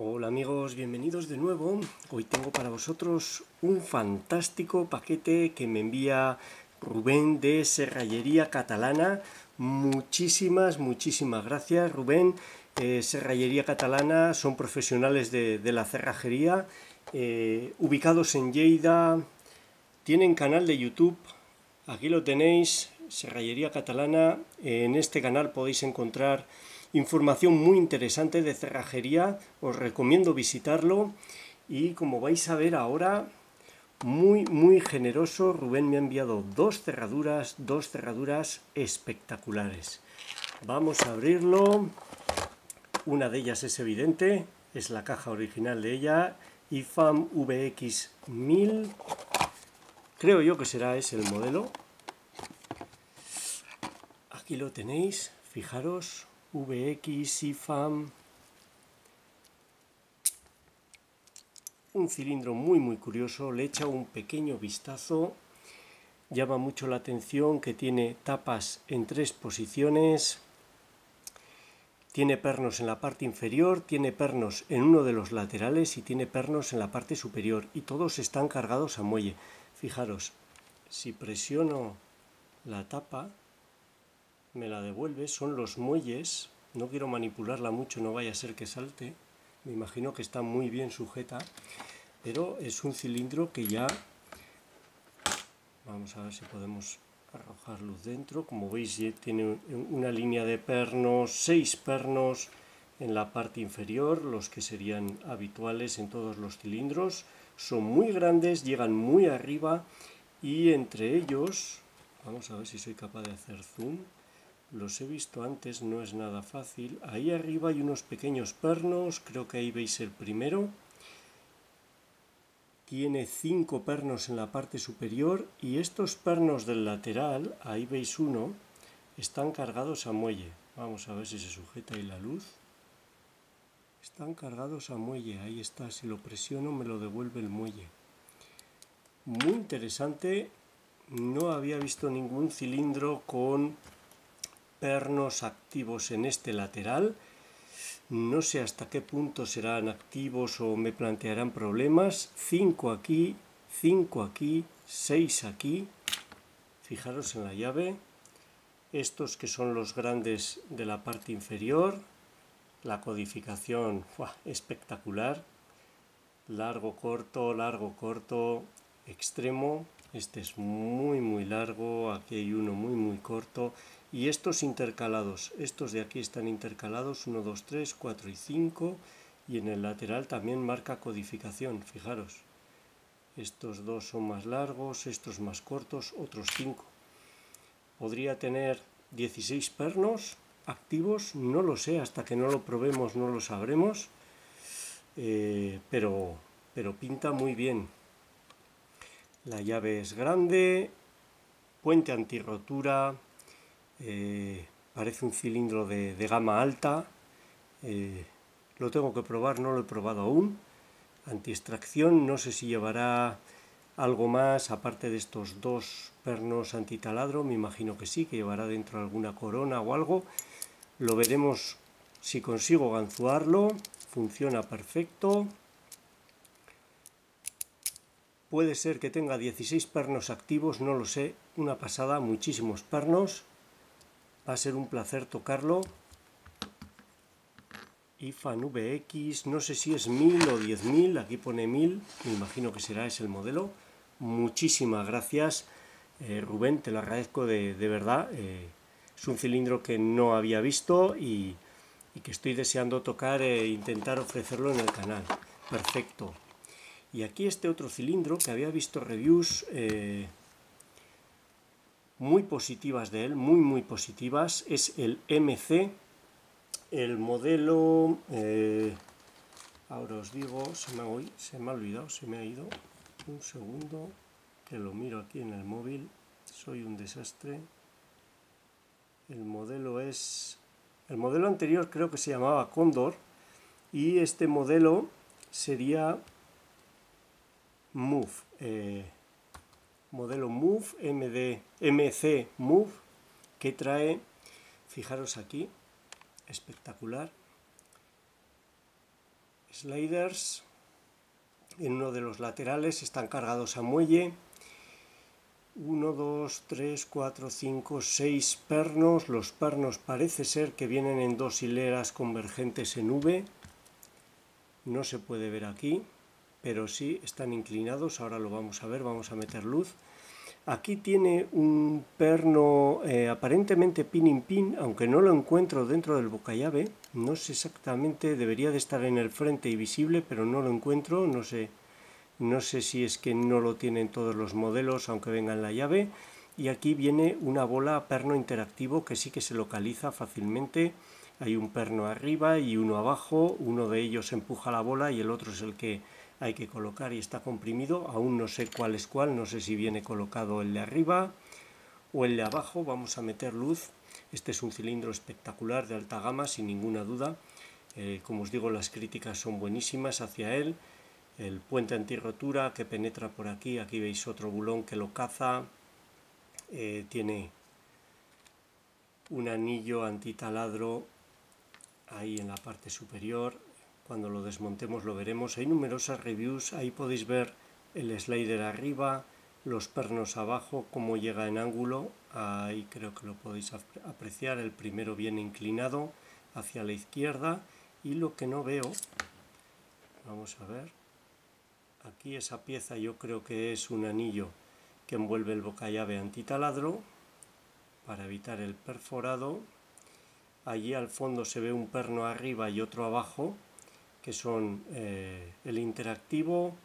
Hola amigos, bienvenidos de nuevo. Hoy tengo para vosotros un fantástico paquete que me envía Rubén de Serrallería Catalana. Muchísimas, muchísimas gracias Rubén. Eh, Serrallería Catalana son profesionales de, la cerrajería, eh, ubicados en Lleida. Tienen canal de YouTube, aquí lo tenéis, Serrallería Catalana. En este canal podéis encontrar información muy interesante de cerrajería, os recomiendo visitarlo y como vais a ver ahora, muy muy generoso, Rubén me ha enviado dos cerraduras, dos cerraduras espectaculares. Vamos a abrirlo, una de ellas es evidente, es la caja original de ella, IFAM VX1000, creo yo que será ese el modelo. Aquí lo tenéis, fijaros, VX, IFAM. Un cilindro muy muy curioso, le echa un pequeño vistazo. Llama mucho la atención que tiene tapas en tres posiciones. Tiene pernos en la parte inferior, tiene pernos en uno de los laterales y tiene pernos en la parte superior. Y todos están cargados a muelle. Fijaros, si presiono la tapa, me la devuelve, son los muelles, no quiero manipularla mucho, no vaya a ser que salte, me imagino que está muy bien sujeta, pero es un cilindro que ya, vamos a ver si podemos arrojar luz dentro, como veis tiene una línea de pernos, seis pernos en la parte inferior, los que serían habituales en todos los cilindros, son muy grandes, llegan muy arriba y entre ellos, vamos a ver si soy capaz de hacer zoom, los he visto antes, no es nada fácil. Ahí arriba hay unos pequeños pernos, creo que ahí veis el primero. Tiene cinco pernos en la parte superior y estos pernos del lateral, ahí veis uno, están cargados a muelle. Vamos a ver si se sujeta ahí la luz. Están cargados a muelle, ahí está, si lo presiono me lo devuelve el muelle. Muy interesante, no había visto ningún cilindro con pernos activos en este lateral. No sé hasta qué punto serán activos o me plantearán problemas. 5 aquí, 5 aquí, 6 aquí. Fijaros en la llave. Estos que son los grandes de la parte inferior. La codificación espectacular. Largo, corto, largo, corto, extremo. Este es muy muy largo, aquí hay uno muy muy corto y estos intercalados, estos de aquí están intercalados 1, 2, 3, 4 y 5 y en el lateral también marca codificación, fijaros. Estos dos son más largos, estos más cortos, otros 5. Podría tener 16 pernos activos, no lo sé, hasta que no lo probemos no lo sabremos, eh, pero, pero pinta muy bien. La llave es grande, puente antirrotura, eh, parece un cilindro de, gama alta, eh, lo tengo que probar, no lo he probado aún. Anti-extracción, no sé si llevará algo más aparte de estos dos pernos antitaladro, me imagino que sí, que llevará dentro alguna corona o algo. Lo veremos si consigo ganzuarlo, funciona perfecto. Puede ser que tenga 16 pernos activos, no lo sé, una pasada, muchísimos pernos. Va a ser un placer tocarlo. IFAN VX, no sé si es 1000 o 10000, aquí pone 1000, me imagino que será ese el modelo. Muchísimas gracias, eh, Rubén, te lo agradezco de, verdad. Eh, es un cilindro que no había visto y, que estoy deseando tocar e intentar ofrecerlo en el canal. Perfecto. Y aquí este otro cilindro que había visto reviews eh, muy positivas de él, muy muy positivas, es el MC, el modelo, eh, ahora os digo, se me, ha, se me ha olvidado, se me ha ido, un segundo, que lo miro aquí en el móvil, soy un desastre, el modelo es, el modelo anterior creo que se llamaba Condor, y este modelo sería Move, eh, modelo Move, MD, MC Move, que trae, fijaros aquí, espectacular, sliders. En uno de los laterales están cargados a muelle. 1, 2, 3, 4, 5, 6 pernos. Los pernos parece ser que vienen en dos hileras convergentes en V. No se puede ver aquí, pero sí están inclinados. Ahora lo vamos a ver, vamos a meter luz. Aquí tiene un perno eh, aparentemente pin in pin, aunque no lo encuentro dentro del bocallave. No sé exactamente, debería de estar en el frente y visible, pero no lo encuentro. No sé, no sé si es que no lo tienen todos los modelos, aunque venga en la llave. Y aquí viene una bola perno interactivo que sí que se localiza fácilmente. Hay un perno arriba y uno abajo. Uno de ellos empuja la bola y el otro es el que hay que colocar y está comprimido, aún no sé cuál es cuál, no sé si viene colocado el de arriba o el de abajo, vamos a meter luz, este es un cilindro espectacular de alta gama sin ninguna duda, eh, como os digo las críticas son buenísimas hacia él, el puente antirrotura que penetra por aquí, aquí veis otro bulón que lo caza, eh, tiene un anillo antitaladro ahí en la parte superior, cuando lo desmontemos lo veremos. Hay numerosas reviews, ahí podéis ver el slider arriba, los pernos abajo, cómo llega en ángulo. Ahí creo que lo podéis apreciar. El primero viene inclinado hacia la izquierda. Y lo que no veo, vamos a ver, aquí esa pieza yo creo que es un anillo que envuelve el bocallave antitaladro para evitar el perforado. Allí al fondo se ve un perno arriba y otro abajo que son eh, el interactivo,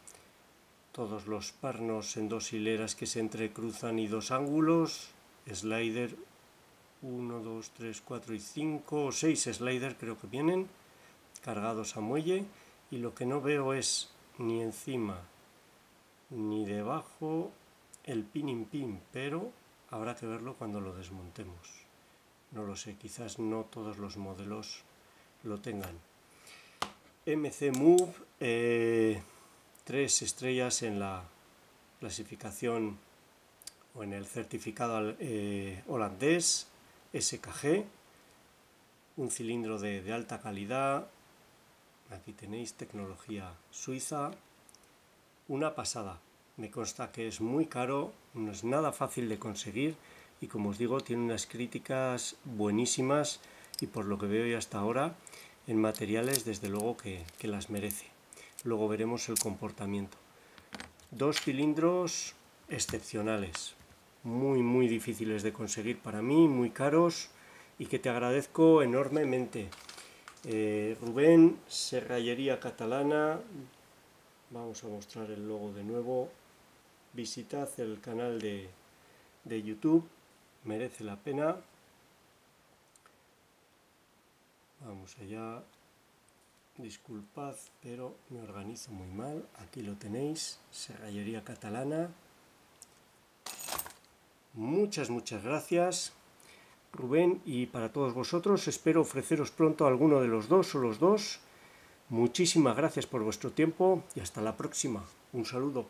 todos los pernos en dos hileras que se entrecruzan y dos ángulos, slider 1, 2, 3, 4 y 5 o 6 slider creo que vienen cargados a muelle y lo que no veo es ni encima ni debajo el pin in pin, pero habrá que verlo cuando lo desmontemos. No lo sé, quizás no todos los modelos lo tengan. MC Move, eh, tres estrellas en la clasificación o en el certificado eh, holandés SKG, un cilindro de, de alta calidad, aquí tenéis tecnología suiza, una pasada, me consta que es muy caro, no es nada fácil de conseguir y como os digo tiene unas críticas buenísimas y por lo que veo y hasta ahora en materiales desde luego que, las merece. Luego veremos el comportamiento. Dos cilindros excepcionales, muy muy difíciles de conseguir para mí, muy caros y que te agradezco enormemente. Eh, Rubén, Serrallería Catalana, vamos a mostrar el logo de nuevo, visitad el canal de, de YouTube, merece la pena. Vamos allá. Disculpad, pero me organizo muy mal. Aquí lo tenéis, Serrallería Catalana. Muchas, muchas gracias, Rubén, y para todos vosotros espero ofreceros pronto alguno de los dos o los dos. Muchísimas gracias por vuestro tiempo y hasta la próxima. Un saludo.